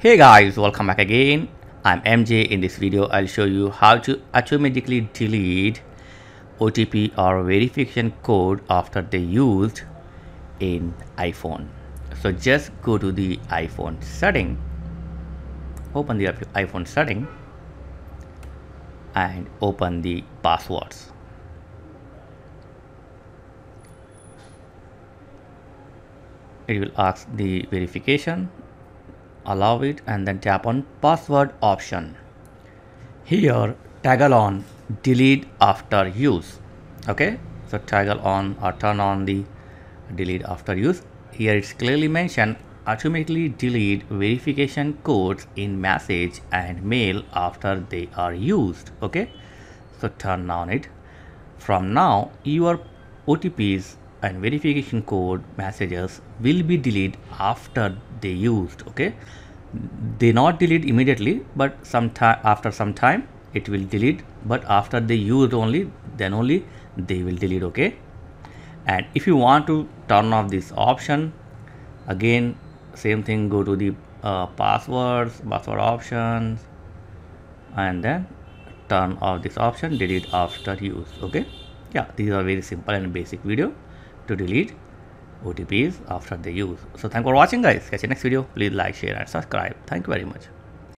Hey guys, welcome back again. I'm MJ. In this video, I'll show you how to automatically delete OTP or verification code after they used in iPhone. So just go to the iPhone setting, open the iPhone setting and open the passwords. It will ask the verification allow it and then tap on password option. Here toggle on delete after use. Okay? So toggle on or turn on the delete after use. Here it's clearly mentioned automatically delete verification codes in message and mail after they are used. Okay? So turn on it. From now your otps and verification code messages will be deleted after they used okay? They not delete immediately but some time after some time it will delete but after they used only then only they will delete okay? And if you want to turn off this option again same thing go to the uh, passwords password options and then turn off this option delete after use okay? Yeah these are very simple and basic video to delete OTPs after they use. So thank for watching guys. Catch you next video. Please like, share and subscribe. Thank you very much.